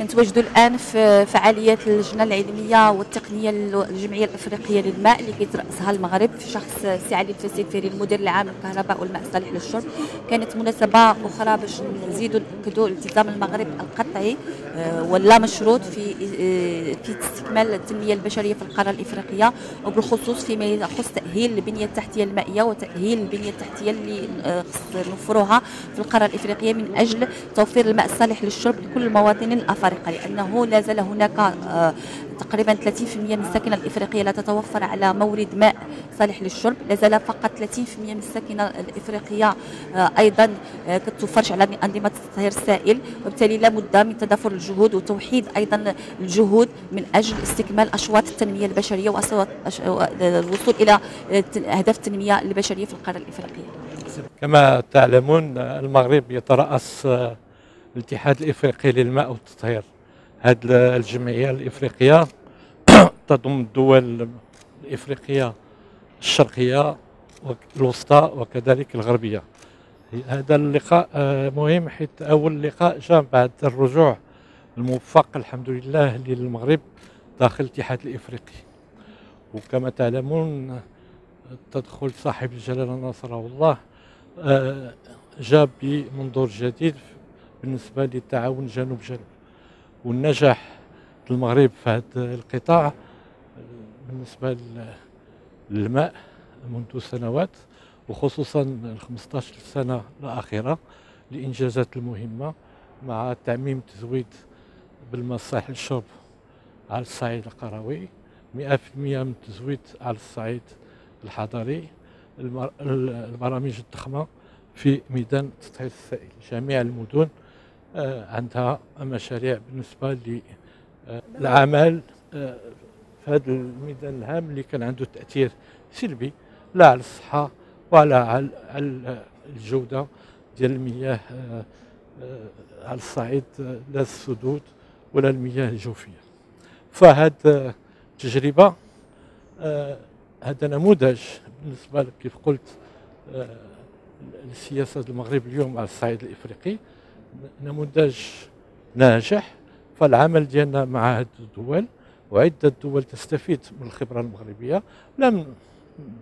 كنتواجدوا الآن في فعاليات اللجنة العلمية والتقنية للجمعيه الأفريقية للماء اللي كيتراسها المغرب في شخص سي علي الفاسي الفهري المدير العام للكهرباء والماء الصالح للشرب كانت مناسبة أخرى باش نزيدوا نأكدوا التزام المغرب القطعي آه، ولا مشروط في آه، في استكمال التنمية البشرية في القارة الإفريقية وبالخصوص فيما يخص تأهيل البنية التحتية المائية وتأهيل البنية التحتية اللي آه، نوفروها في القارة الإفريقية من أجل توفير الماء الصالح للشرب لكل المواطنين الافارقه لأنه لا زال هناك تقريبا 30% من الساكنة الإفريقية لا تتوفر على مورد ماء صالح للشرب لا زال فقط 30% من الساكنة الإفريقية أيضا كتوفرش على أنظمة التطهير السائل وبالتالي لابد من تضافر الجهود وتوحيد أيضا الجهود من أجل استكمال أشواط التنمية البشرية واشواط الوصول إلى أهداف التنمية البشرية في القارة الإفريقية. كما تعلمون المغرب يترأس الاتحاد الإفريقي للماء والتطهير. هذه الجمعية الإفريقية تضم الدول الإفريقية الشرقية الوسطى وكذلك الغربية. هذا اللقاء آه، مهم حيث أول لقاء جاء بعد الرجوع الموفق الحمد لله للمغرب داخل الاتحاد الإفريقي. وكما تعلمون تدخل صاحب الجلالة نصره الله آه، جاء بمنظور جديد بالنسبة للتعاون جنوب جنوب. والنجاح المغرب في هذا القطاع بالنسبة للماء منذ سنوات وخصوصا ال 15 سنة الأخيرة الانجازات المهمة مع تعميم تزويد بالماء الصالح للشرب على الصعيد القروي 100% من التزويد على الصعيد الحضري البرامج الضخمة في ميدان تطهير السائل. جميع المدن عندها مشاريع بالنسبة للعمل آه، في هذا الميدان الهام اللي كان عنده تأثير سلبي لا على الصحة وعلى على الجودة ديال المياه آه، على الصعيد لا السدود ولا المياه الجوفية. فهذه التجربه هذا نموذج بالنسبة كيف قلت السياسة المغرب اليوم على الصعيد الإفريقي. نموذج ناجح. فالعمل ديالنا مع هذه الدول وعدة دول تستفيد من الخبرة المغربية لا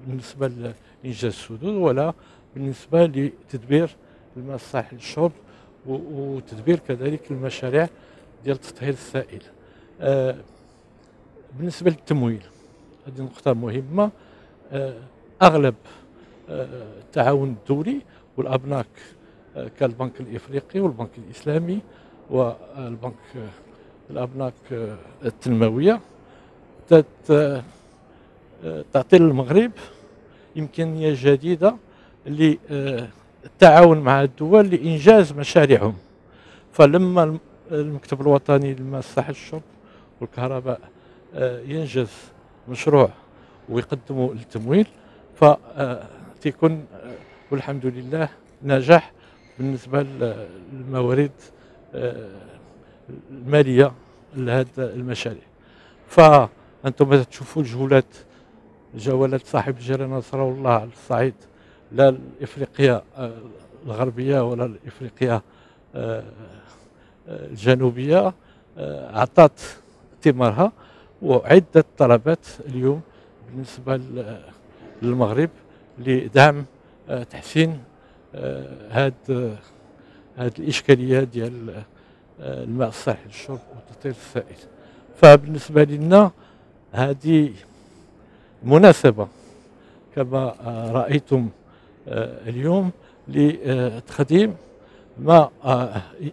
بالنسبة لإنجاز السدود ولا بالنسبة لتدبير الماء الصالح للشرب وتدبير كذلك المشاريع ديال تطهير السائل. آه بالنسبة للتمويل هذه نقطة مهمة. آه أغلب آه التعاون الدولي والأبناك كالبنك الإفريقي والبنك الإسلامي والبنك الأبناك التنموية. تعطي للمغرب إمكانية جديدة للتعاون مع الدول لإنجاز مشاريعهم. فلما المكتب الوطني للماء الصحي الشرب والكهرباء ينجز مشروع ويقدمه للتمويل فتكون والحمد لله نجاح بالنسبة للموارد آه، المالية لهذه المشاريع. فأنتم تشوفوا الجولات جولات صاحب الجلالة نصر الله على الصعيد. لا الإفريقية آه، الغربية ولا الإفريقية آه، الجنوبية أعطت ثمارها وعدة طلبات اليوم بالنسبة للمغرب لدعم تحسين هاد هاد الاشكاليه ديال آه، الماء الصحي للشرب وتطهير السائل. فبالنسبة لنا هذه مناسبة كما آه، رأيتم آه، اليوم لتقديم ما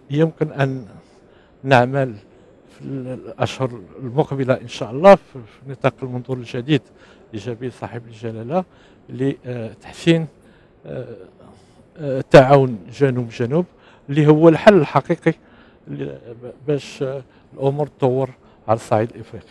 يمكن أن نعمل في الأشهر المقبلة إن شاء الله في نطاق المنظور الجديد لجميع صاحب الجلالة لتحسين تعاون جنوب جنوب اللي هو الحل الحقيقي باش الأمور تطور على الصعيد الإفريقي.